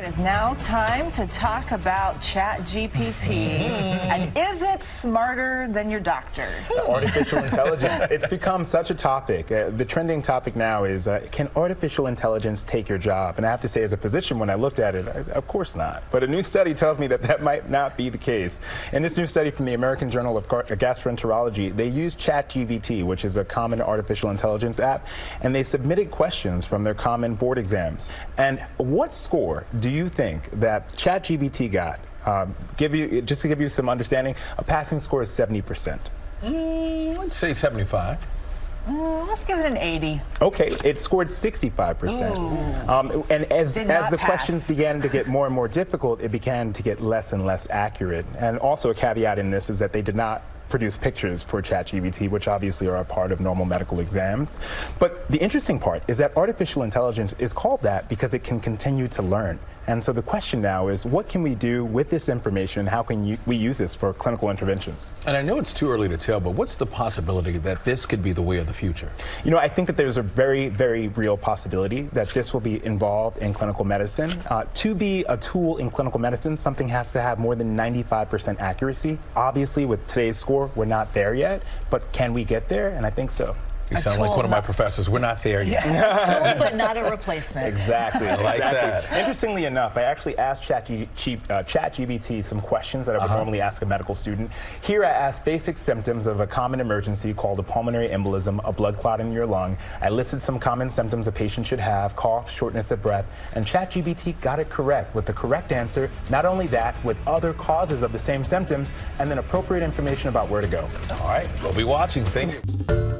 It is now time to talk about ChatGPT. And is it smarter than your doctor? Artificial intelligence. It's become such a topic. Uh, the trending topic now is uh, can artificial intelligence take your job? And I have to say, as a physician, when I looked at it, I, of course not. But a new study tells me that that might not be the case. In this new study from the American Journal of Gastroenterology, they used ChatGPT, which is a common artificial intelligence app, and they submitted questions from their common board exams. And what score do you think that ChatGPT got? Um, give you just to give you some understanding, a passing score is 70 percent. Mm, let's say 75. Mm, let's give it an 80. Okay, it scored 65%. Um, and as, Did as the pass. questions began to get more and more difficult, it began to get less and less accurate. And also a caveat in this is that they did not produce pictures for ChatGPT, which obviously are a part of normal medical exams. But the interesting part is that artificial intelligence is called that because it can continue to learn. And so the question now is, what can we do with this information and how can you, we use this for clinical interventions? And I know it's too early to tell, but what's the possibility that this could be the way of the future? You know, I think that there's a very, very real possibility that this will be involved in clinical medicine. Uh, to be a tool in clinical medicine, something has to have more than 95% accuracy. Obviously, with today's score, we're not there yet, but can we get there? And I think so. You A sound like one of my professors. We're not there yet. Tool, but not a replacement. Exactly. I like exactly. that. Interestingly enough, I actually asked ChatGPT uh, ChatGPT some questions that I would Uh-huh. normally ask a medical student. Here, I asked basic symptoms of a common emergency called a pulmonary embolism, a blood clot in your lung. I listed some common symptoms a patient should have: cough, shortness of breath, and ChatGPT got it correct with the correct answer. Not only that, with other causes of the same symptoms, and then appropriate information about where to go. All right, we'll be watching. Thank you.